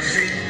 country.